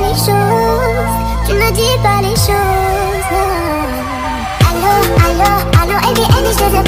les choses, tu ne dis pas les choses. Allô, allô, allô, Eddie, Eddie, je te